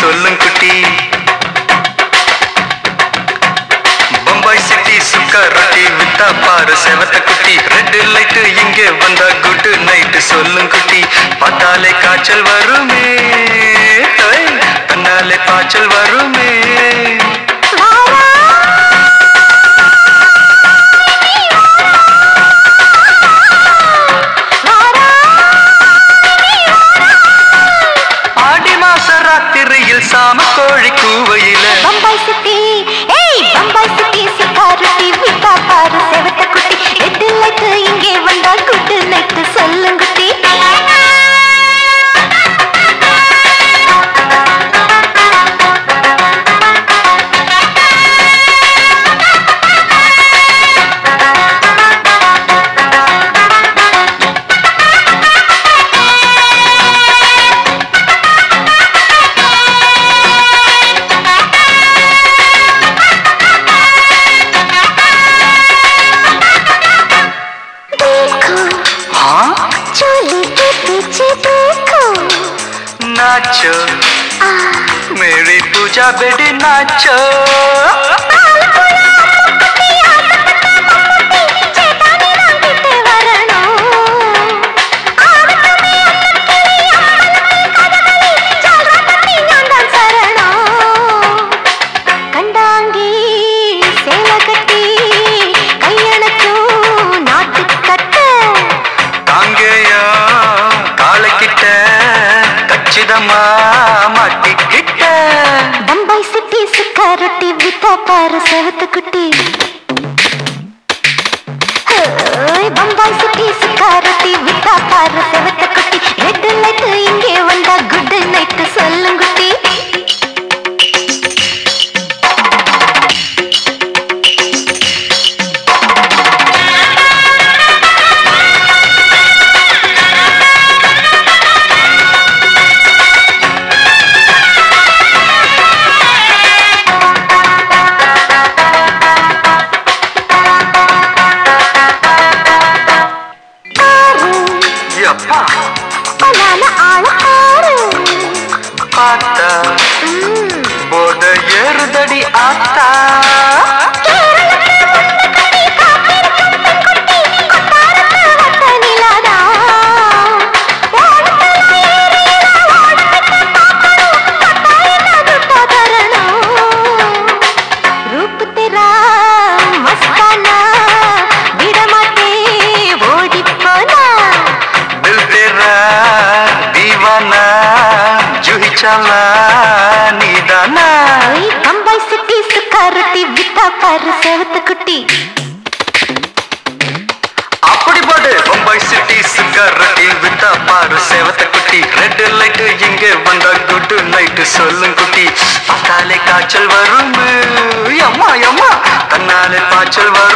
சொல்லும் குட்டி. பம்பாய் சிட்டி சுக்கா ரொட்டி வித்தா பாரு செவத்த குட்டி. ரெட் லைட்டு இங்கே வந்தா குட் நைட்டு சொல்லும் குட்டி. பார்த்தாலே காய்ச்சல் வருமே. नाचो। मेरी पूजा बेटी नाचो। கச்சிதமா மாட்டிக்கிட்ட. பம்பாய் சிட்டி சுக்கா ரொட்டி வித்தா பாரு செவத்து குட்டி. பம்பாய் சிட்டி சுக்கா ரொட்டி வித்தா பாரு செவத்து குட்டி. ரெட் லைட் பார்த்தா போத ஏறுதடி ஆத்தா. குட்டி. அப்படி பாடு. பம்பாய் சிட்டி சிக்கரட்டி விட்டா பாரு சேவத்தை குட்டி. ரெட் லைட் இங்க வந்தா குட் நைட் சொல்லும் குட்டி. பார்த்தாலே காய்ச்சல் வரும் அம்மா அம்மா. தன்னாலே பாய்ச்சல் வரும்.